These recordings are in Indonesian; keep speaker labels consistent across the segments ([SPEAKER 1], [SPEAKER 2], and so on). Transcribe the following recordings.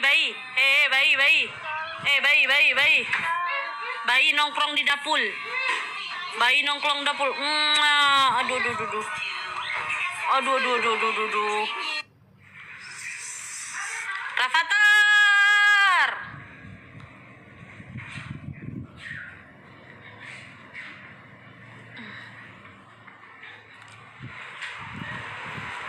[SPEAKER 1] bayi. Eh, bayi, bayi. Eh, bayi, bayi, bayi. Bayi nongkrong di dapur. Bayi nongkrong dapur. Mwah. Aduh, aduh, aduh, aduh. Aduh, aduh, aduh, aduh, aduh. Rafathar.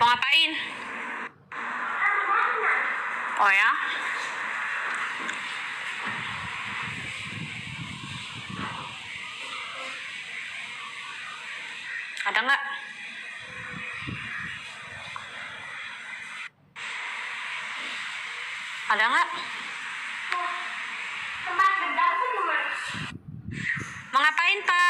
[SPEAKER 1] Mau ngapain? Oh ya? Ada nggak? Ada nggak? Mau ngapain, Pak?